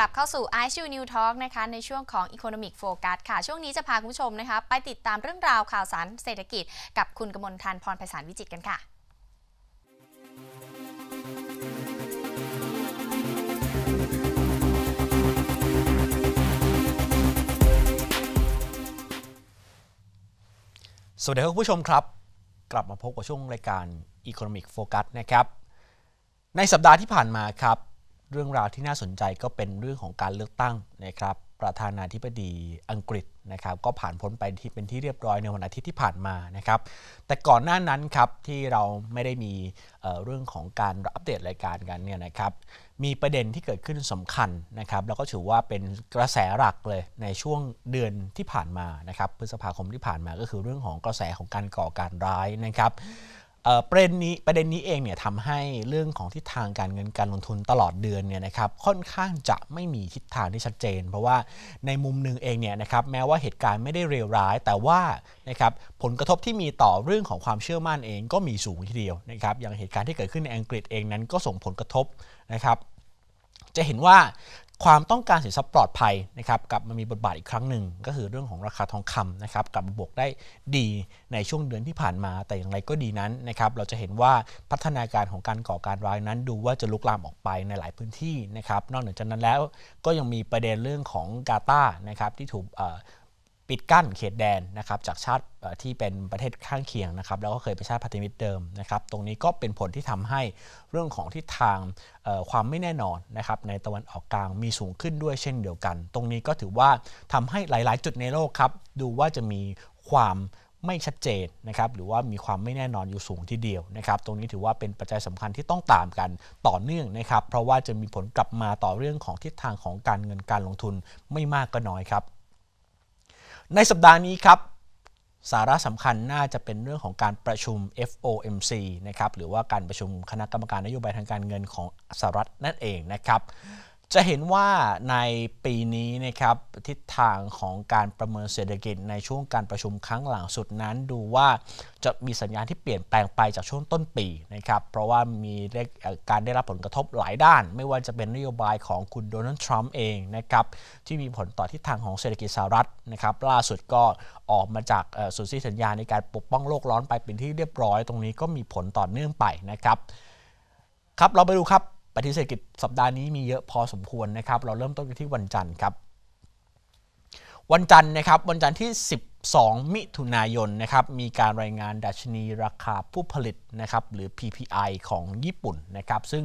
กลับเข้าสู่ i อ New Talk นะคะในช่วงของ Economic Focus ค่ะ ช่วงนี้จะพาคุณผู้ชมนะคะ ไปติดตามเรื่องราวข่าวสารเศรษฐกิจ กับคุณกมลทันพรไพศาลวิจิตกันค่ะสวัสดีครับคุณผู้ชมครับ กลับมาพบกับช่วงรายการ Economic Focus นะครับ ในสัปดาห์ที่ผ่านมาครับ เรื่องราวที่น่าสนใจก็เป็นเรื่องของการเลือกตั้งนะครับ ประธานาธิบดีอังกฤษนะครับ ก็ผ่านพ้นไปที่เป็นที่เรียบร้อยในวันอาทิตย์ที่ผ่านมานะครับ แต่ก่อนหน้านั้นครับที่เราไม่ได้มีเเรื่องของการอัปเดตรายการกันเนี่ยนะครับ มีประเด็นที่เกิดขึ้นสำคัญนะครับ แล้วก็ถือว่าเป็นกระแสหลักเลยในช่วงเดือนที่ผ่านมานะครับ พฤษภาคมที่ผ่านมาก็คือเรื่องของกระแสของการก่อการร้ายนะครับ ประเด็นนี้ประเด็นนี้เองเนี่ยทำให้เรื่องของทิศทางการเงินการลงทุนตลอดเดือนเนี่ยนะครับค่อนข้างจะไม่มีทิศทางที่ชัดเจน เพราะว่าในมุมหนึ่งเองเนี่ยนะครับแม้ว่าเหตุการณ์ไม่ได้เลวร้าย แต่ว่านะครับผลกระทบที่มีต่อเรื่องของความเชื่อมั่นเองก็มีสูงทีเดียวนะครับอย่างเหตุการณ์ที่เกิดขึ้นในอังกฤษเองนั้นก็ส่งผลกระทบนะครับจะเห็นว่า ความต้องการสินทรัพย์ปลอดภัยนะครับกลับมามีบทบาทอีกครั้งหนึ่ง ก็คือเรื่องของราคาทองคำนะครับกลับมาบวกได้ดีในช่วงเดือนที่ผ่านมา แต่อย่างไรก็ดีนั้นนะครับเราจะเห็นว่าพัฒนาการของการก่อการร้ายนั้น ดูว่าจะลุกลามออกไปในหลายพื้นที่นะครับนอกเหนือจากนั้นแล้วก็ยังมีประเด็นเรื่องของกาตานะครับที่ถูก ปิดกั้นเขตแดนนะครับจากชาติที่เป็นประเทศข้างเคียงนะครับแล้วก็เคยเป็นชาติพันธมิตรเดิมนะครับตรงนี้ก็เป็นผลที่ทำให้เรื่องของทิศทางความไม่แน่นอนนะครับในตะวันออกกลางมีสูงขึ้นด้วยเช่นเดียวกัน ตรงนี้ก็ถือว่าทำให้หลาย ๆ จุดในโลกครับดูว่าจะมีความไม่ชัดเจนนะครับหรือว่ามีความไม่แน่นอนอยู่สูงทีเดียวนะครับตรงนี้ถือว่าเป็นปัจจัยสำคัญที่ต้องตามกันต่อเนื่องนะครับเพราะว่าจะมีผลกลับมาต่อเรื่องของทิศทางของการเงินการลงทุนไม่มากก็น้อยครับ ในสัปดาห์นี้ครับสาระสำคัญน่าจะเป็นเรื่องของการประชุม FOMC นะครับหรือว่าการประชุมคณะกรรมการนโยบายทางการเงินของสหรัฐนั่นเองนะครับ จะเห็นว่าในปีนี้นะครับทิศทางของการประเมินเศรษฐกิจในช่วงการประชุมครั้งหลังสุดนั้น ดูว่าจะมีสัญญาณที่เปลี่ยนแปลงไปจากช่วงต้นปีนะครับเพราะว่ามีเรื่องการได้รับผลกระทบหลายด้าน ไม่ว่าจะเป็นนโยบายของคุณโดนัลด์ทรัมป์เองนะครับที่มีผลต่อทิศทางของเศรษฐกิจสหรัฐนะครับล่าสุดก็ออกมาจากสุนทรสัญญาในการปกป้องโลกร้อนไปเป็นที่เรียบร้อย ตรงนี้ก็มีผลต่อเนื่องไปนะครับครับเราไปดูครับ ปฏิเสธกิจสัปดาห์นี้มีเยอะพอสมควรนะครับ เราเริ่มต้นกันที่วันจันทร์ครับ วันจันทร์นะครับ วันจันทร์ที่ 12 มิถุนายนนะครับมีการรายงานดัชนีราคาผู้ผลิตนะครับหรือ PPI ของญี่ปุ่นนะครับซึ่ง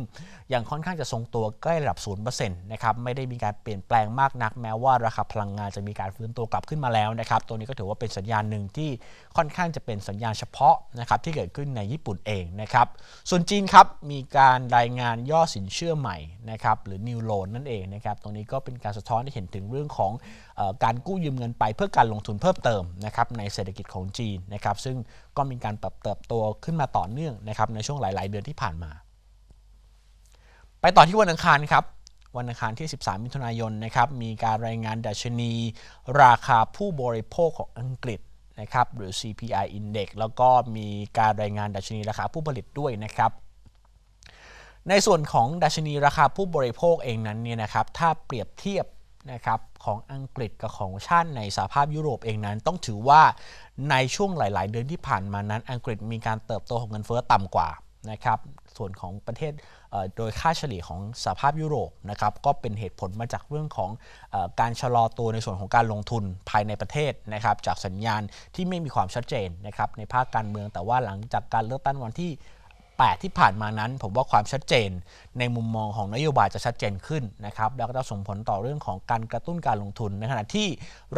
ยังค่อนข้างจะทรงตัวใกล้ระดับ 0%นะครับไม่ได้มีการเปลี่ยนแปลงมากนัก แม้ว่าราคาพลังงานจะมีการฟื้นตัวกลับขึ้นมาแล้วนะครับตัวนี้ก็ถือว่าเป็นสัญญาณหนึ่งที่ค่อนข้างจะเป็นสัญญาณเฉพาะนะครับที่เกิดขึ้นในญี่ปุ่นเองนะครับส่วนจีนครับมีการรายงานย่อสินเชื่อใหม่นะครับหรือ new loan นั่นเองนะครับตรงนี้ก็เป็นการสะท้อนให้เห็นถึงเรื่องของอการกู้ยืมเงินไปเพื่อการลงทุนเพิ่มเติมนะครับในเศรษฐกิจของจีนนะครับซึ่งก็มีการปรับเติบโตขึ้นมาต่อเนื่องนะครับในช่วงหลาย ๆ เดือนที่ผ่านมา ไปต่อที่วันอังคารครับวันอังคารที่ 13 มิถุนายนนะครับมีการรายงานดัชนี ราคาผู้บริโภคของอังกฤษนะครับหรือ CPI Index แล้วก็มีการรายงานดัชนีราคาผู้ผลิตด้วยนะครับ ในส่วนของดัชนีราคาผู้บริโภคเองนั้นเนี่ยนะครับถ้าเปรียบเทียบ นะครับของอังกฤษกับของชาติในสหภาพยุโรปเองนั้น ต้องถือว่าในช่วงหลาย ๆ เดือนที่ผ่านมานั้น อังกฤษมีการเติบโตของเงินเฟ้อต่ำกว่านะครับส่วนของประเทศโดยค่าเฉลี่ยของสหภาพยุโรปนะครับก็เป็นเหตุผลมาจากเรื่องของอการชะลอตัวในส่วนของการลงทุนภายในประเทศนะครับจากสัญญาณที่ไม่มีความชัดเจนนะครับในภาคการเมืองแต่ว่าหลังจากการเลือกตั้งวันที่ 8 ที่ผ่านมานั้น ผมว่าความชัดเจนในมุมมองของนโยบายจะชัดเจนขึ้นนะครับแล้วก็จะส่งผลต่อเรื่องของการกระตุ้นการลงทุนในขณะที่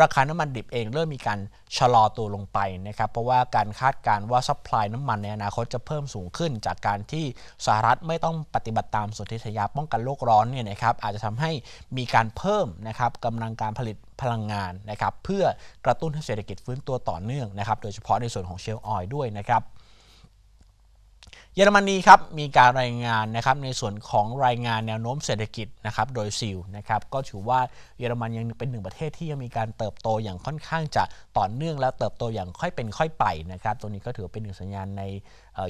ราคาน้ำมันดิบเองเริ่มมีการชะลอตัวลงไปนะครับเพราะว่าการคาดการณ์ว่า supply น้ำมันในอนาคตจะเพิ่มสูงขึ้น จากการที่สหรัฐไม่ต้องปฏิบัติตามสนธิสัญญาป้องกันโลกร้อนเนี่ยนะครับอาจจะทำให้มีการเพิ่มนะครับกำลังการผลิตพลังงานนะครับเพื่อกระตุ้นให้เศรษฐกิจฟื้นตัวต่อเนื่องนะครับโดยเฉพาะในส่วนของ shale oil ด้วยนะครับ เยอรมนีครับมีการรายงานนะครับในส่วนของรายงานแนวโน้มเศรษฐกิจนะครับโดย ZEW นะครับก็ถือว่าเยอรมันยังเป็นหนึ่งประเทศที่ยังมีการเติบโตอย่างค่อนข้างจะต่อเนื่องและเติบโตอย่างค่อยเป็นค่อยไปนะครับตรงนี้ก็ถือเป็นหนึ่งสัญญาณใน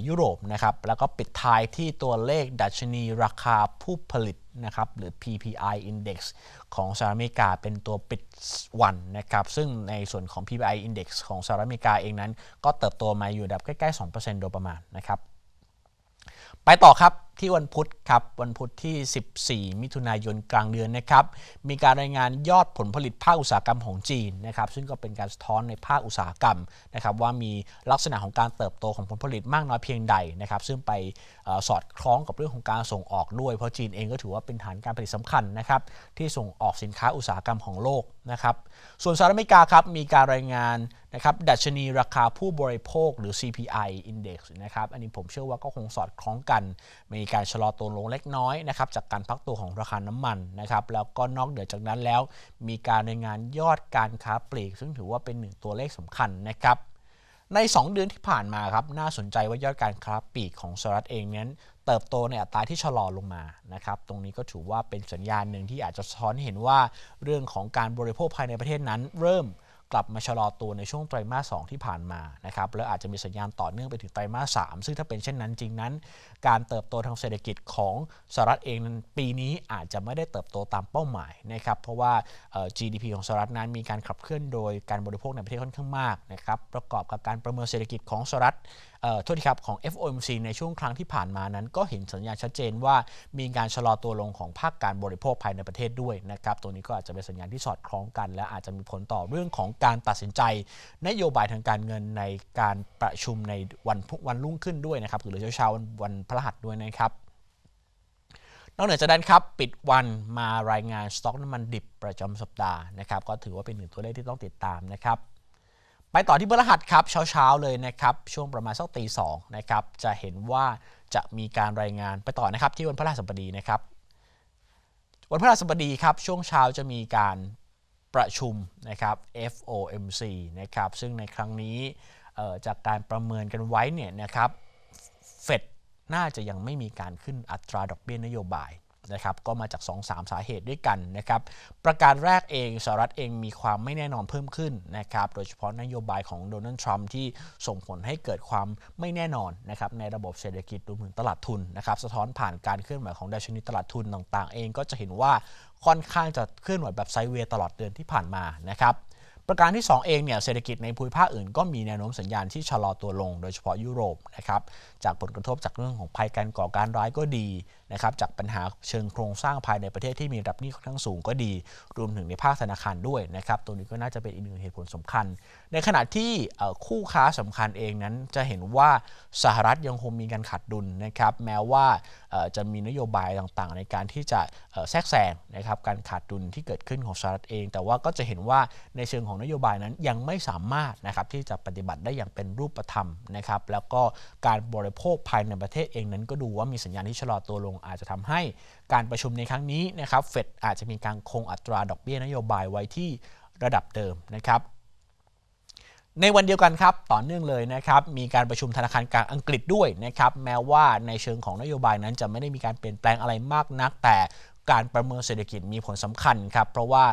ยุโรปนะครับแล้วก็ปิดท้ายที่ตัวเลขดัชนีราคาผู้ผลิตนะครับหรือ PPI Index ของสหรัฐอเมริกาเป็นตัวปิดวันนะครับซึ่งในส่วนของ PPI Index ของสหรัฐอเมริกาเองนั้น ก็เติบโตมาอยู่ระดับใกล้ๆ 2%โดยประมาณนะครับ ไปต่อครับที่วันพุธครับวันพุธที่ 14 มิถุนายนกลางเดือนนะครับมีการรายงานยอดผลผลิตภาคอุตสาหกรรมของจีนนะครับซึ่งก็เป็นการสะท้อนในภาคอุตสาหกรรมนะครับว่ามีลักษณะของการเติบโตของผลผลิตมากน้อยเพียงใดนะครับซึ่งไปอสอดคล้องกับเรื่องของการส่งออกด้วย เพราะจีนเองก็ถือว่าเป็นฐานการผลิตสำคัญนะครับที่ส่งออกสินค้าอุตสาหกรรมของโลก นะครับส่วนสหรัฐอเมริกาครับมีการรายงานนะครับดัชนีราคาผู้บริโภคหรือ CPI Index นะครับอันนี้ผมเชื่อว่าก็คงสอดคล้องกัน มีการชะลอตัวลงเล็กน้อยนะครับจากการพักตัวของราคาน้ำมันนะครับแล้วก็นอกเหนือจากนั้นแล้ว มีการรายงานยอดการค้าปลีก ซึ่งถือว่าเป็นหนึ่งตัวเลขสำคัญนะครับ ใน 2 เดือนที่ผ่านมาครับน่าสนใจว่ายอดการค้าปลีกของสหรัฐเองนั้นเติบโตในอัตราที่ชะลอลงมานะครับตรงนี้ก็ถือว่าเป็นสัญญาณหนึ่งที่อาจจะซ้อนเห็นว่าเรื่องของการบริโภคภายในประเทศนั้นเริ่ม กลับมาชะลอตัวในช่วงไตรมาส 2 ที่ผ่านมานะครับแล้วอาจจะมีสัญญาณต่อเนื่องไปถึงไตรมาส 3 ซึ่งถ้าเป็นเช่นนั้นจริงนั้น การเติบโตทางเศรษฐกิจของสหรัฐเองนั้นปีนี้อาจจะไม่ได้เติบโตตามเป้าหมายนะครับเพราะว่า GDP ของสหรัฐนั้นมีการขับเคลื่อนโดยการบริโภคในประเทศค่อนข้างมากนะครับประกอบกับการประเมินเศรษฐกิจของสหรัฐโทษทีครับของ FOMC ในช่วงครั้งที่ผ่านมานั้น ก็เห็นสัญญาณชัดเจนว่ามีการชะลอตัวลงของภาคการบริโภคภายในประเทศด้วยนะครับตัวนี้ก็อาจจะเป็นสัญญาณที่สอดคล้องกัน และอาจจะมีผลต่อเรื่องของการตัดสินใจ นโยบายทางการเงินในการประชุมในวันวันรุ่งขึ้นด้วยนะครับหรือเช้าๆวันวันพฤหัสด้วยนะครับนอกเหนือจากนั้นครับปิดวันมารายงานสต็อกน้ำมันดิบประจำสัปดาห์นะครับก็ถือว่าเป็นหนึ่งตัวเลขที่ต้องติดตามนะครับไปต่อที่พฤหัสครับเช้าๆเลยนะครับช่วงประมาณสักตีสองนะครับจะเห็นว่าจะมีการรายงานไปต่อนะครับที่วันพฤหัสบดีนะครับวันพฤหัสบดีครับช่วงเช้าจะมีการ ประชุมนะครับ FOMC นะครับซึ่งในครั้งนี้จากการประเมินกันไว้เนี่ยนะครับเฟดน่าจะยังไม่มีการขึ้นอัตราดอกเบี้ยนโยบายนะครับก็มาจาก 2-3สาเหตุด้วยกันนะครับประการแรกเองสหรัฐเองมีความไม่แน่นอนเพิ่มขึ้นนะครับโดยเฉพาะนโยบายของโดนัลด์ทรัมป์ที่ส่งผลให้เกิดความไม่แน่นอนนะครับในระบบเศรษฐกิจรวมถึงตลาดทุนนะครับสะท้อนผ่านการเคลื่อนไหวของดัชนีตลาดทุนต่างๆ เองก็จะเห็นว่า ค่อนข้างจะเคลื่อนไหวแบบไซเวย์ตลอดเดือนที่ผ่านมานะครับ ประการที่ 2 เองเนี่ยเศรษฐกิจในภูมิภาคอื่นก็มีแนวโน้มสัญญาณที่ชะลอตัวลง โดยเฉพาะยุโรปนะครับจากผลกระทบจากเรื่องของภัยการก่อการร้ายก็ดีนะครับจากปัญหาเชิงโครงสร้างภายในประเทศที่มีระดับหนี้ค่อนข้างสูงก็ดี รวมถึงในภาคธนาคารด้วยนะครับตรงนี้ก็น่าจะเป็นอีกหนึ่งเหตุผลสำคัญ ในขณะที่คู่ค้าสำคัญเองนั้นจะเห็นว่าสหรัฐยังคงมีการขาดดุลนะครับแม้ว่าจะมีนโยบายต่างๆ ในการที่จะแทรกแซงนะครับการขาดดุลที่เกิดขึ้นของสหรัฐเอง แต่ว่าก็จะเห็นว่าในเชิงของนโยบายนั้นยังไม่สามารถนะครับที่จะปฏิบัติได้อย่างเป็นรูปธรรมนะครับ แล้วก็การบริโภคภายในประเทศเองนั้นก็ดูว่ามีสัญญาณที่ชะลอตัวลง อาจจะทำให้การประชุมในครั้งนี้นะครับเฟดอาจจะมีการคงอัตราดอกเบี้ยนโยบายไว้ที่ระดับเดิมนะครับในวันเดียวกันครับต่อเนื่องเลยนะครับมีการประชุมธนาคารกลางอังกฤษด้วยนะครับแม้ว่าในเชิงของนโยบายนั้นจะไม่ได้มีการเปลี่ยนแปลงอะไรมากนัก แต่ การประเมินเศรษฐกิจมีผลสำคัญครับ เพราะว่า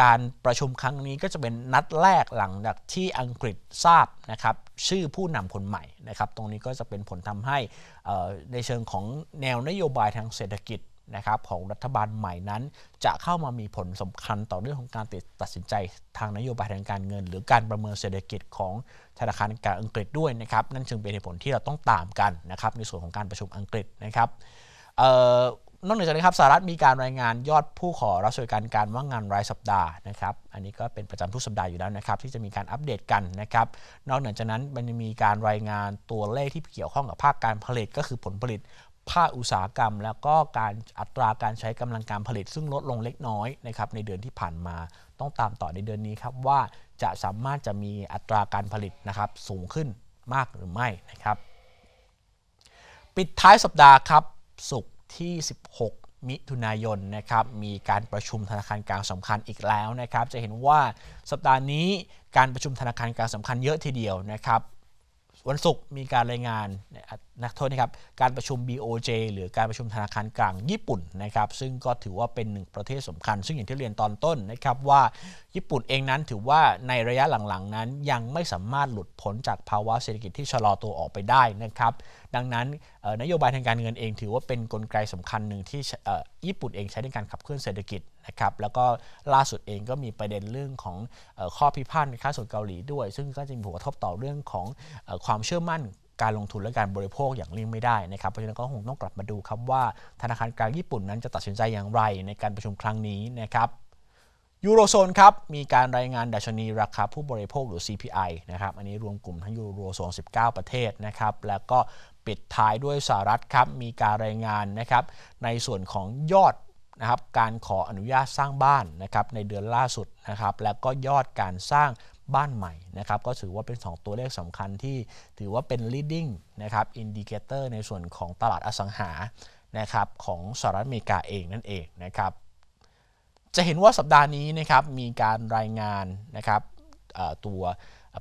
การประชุมครั้งนี้ก็จะเป็นนัดแรกหลังจากที่อังกฤษทราบนะครับชื่อผู้นำคนใหม่นะครับ ตรงนี้ก็จะเป็นผลทำให้ในเชิงของแนวนโยบายทางเศรษฐกิจนะครับของรัฐบาลใหม่นั้น จะเข้ามามีผลสำคัญต่อเรื่องของการตัดสินใจทางนโยบายทางการเงิน หรือการประเมินเศรษฐกิจของธนาคารกลางอังกฤษด้วยนะครับ นั่นจึงเป็นเหตุผลที่เราต้องตามกันนะครับในส่วนของการประชุมอังกฤษนะครับ นอกจากนี้ครับสหรัฐมีการรายงานยอดผู้ขอรับสวัสดิการการว่างงานรายสัปดาห์นะครับ อันนี้ก็เป็นประจำทุกสัปดาห์อยู่แล้วนะครับ ที่จะมีการอัปเดตกันนะครับ นอกจากนั้นมันมีการรายงานตัวเลขที่เกี่ยวข้องกับภาคการผลิตก็คือผลผลิตภาคอุตสาหกรรม แล้วก็การอัตราการใช้กำลังการผลิต ซึ่งลดลงเล็กน้อยนะครับในเดือนที่ผ่านมาต้องตามต่อในเดือนนี้ครับว่าจะสามารถจะมีอัตราการผลิตนะครับสูงขึ้นมากหรือไม่นะครับ ปิดท้ายสัปดาห์ครับสุก ที่ 16 มิถุนายนนะครับมีการประชุมธนาคารกลางสำคัญอีกแล้วนะครับ จะเห็นว่าสัปดาห์นี้การประชุมธนาคารกลางสำคัญเยอะทีเดียวนะครับ วันศุกร์มีการรายงาน นักโทษนะครับการประชุม BOJ หรือการประชุมธนาคารกลางญี่ปุ่นนะครับซึ่งก็ถือว่าเป็นหนึ่งประเทศสำคัญ ซึ่งอย่างที่เรียนตอนต้นนะครับว่าญี่ปุ่นเองนั้นถือว่าในระยะหลังๆ นั้นยังไม่สามารถหลุดพ้นจากภาวะเศรษฐกิจที่ชะลอตัวออกไปได้นะครับดังนั้นนโยบายทางการเงินเองถือว่าเป็นนกลไกสำคัญหนึ่งที่ญี่ปุ่นเองใช้ในการขับเคลื่อนเศรษฐกิจนะครับแล้วก็ล่าสุดเองก็มีประเด็นเรื่องของข้อพิพาทในค่าส่วนเกาหลีด้วย ซึ่งก็จะมีผลกระทบต่อเรื่องของความเชื่อมั่น การลงทุนและการบริโภคอย่างเลี่ยงไม่ได้นะครับเพราะฉะนั้นก็คงต้องกลับมาดูครับว่าธนาคารกลางญี่ปุ่นนั้นจะตัดสินใจอย่างไรในการประชุมครั้งนี้นะครับยูโรโซนครับ มีการรายงานดัชนีราคาผู้บริโภคหรือ CPI นะครับ อันนี้รวมกลุ่มทั้งยูโรโซน 19 ประเทศนะครับ แล้วก็ปิดท้ายด้วยสหรัฐครับ มีการรายงานนะครับ ในส่วนของยอดนะครับ การขออนุญาตสร้างบ้านนะครับ ในเดือนล่าสุดนะครับ แล้วก็ยอดการสร้าง บ้านใหม่นะครับ ก็ถือว่าเป็น 2 ตัวเลขสำคัญที่ถือว่าเป็น leading นะครับ indicator ในส่วนของตลาดอสังหานะครับของสหรัฐอเมริกาเองนั่นเองนะครับจะเห็นว่าสัปดาห์นี้นะครับมีการรายงานนะครับตัว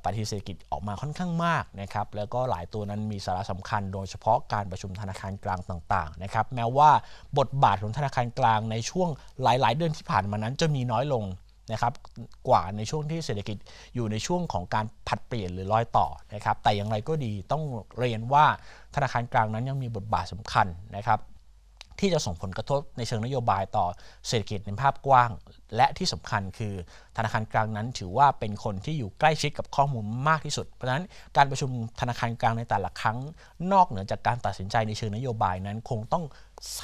ปฏิเศรษฐกิจออกมาค่อนข้างมากนะครับแล้วก็หลายตัวนั้นมีสาระสำคัญ โดยเฉพาะการประชุมธนาคารกลางต่างๆนะครับแม้ว่าบทบาทของธนาคารกลางในช่วงหลาย ๆ เดือนที่ผ่านมานั้นจะมีน้อยลง นะครับกว่าในช่วงที่เศรษฐกิจอยู่ในช่วงของการผัดเปลี่ยนหรือรอยต่อนะครับแต่อย่างไรก็ดีต้องเรียนว่าธนาคารกลางนั้นยังมีบทบาทสำคัญนะครับที่จะส่งผลกระทบในเชิงนโยบายต่อเศรษฐกิจในภาพกว้าง และที่สำคัญคือธนาคารกลางนั้นถือว่าเป็นคนที่อยู่ใกล้ชิดกับข้อมูลมากที่สุด เพราะฉะนั้นการประชุมธนาคารกลางในแต่ละครั้ง นอกเหนือจากการตัดสินใจในเชิงนโยบายนั้นคงต้อง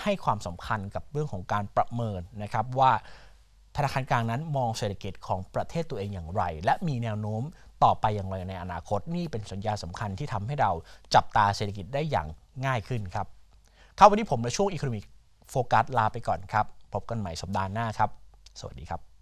ให้ความสำคัญกับเรื่องของการประเมินนะครับว่า ธนาคารกลางนั้นมองเศรษฐกิจของประเทศตัวเองอย่างไร และมีแนวโน้มต่อไปอย่างไรในอนาคต นี่เป็นสัญญาสำคัญที่ทำให้เราจับตาเศรษฐกิจได้อย่างง่ายขึ้นครับครับวันนี้ผมในช่วงอีโคโนมิกโฟกัสลาไปก่อนครับ พบกันใหม่สัปดาห์หน้าครับ สวัสดีครับ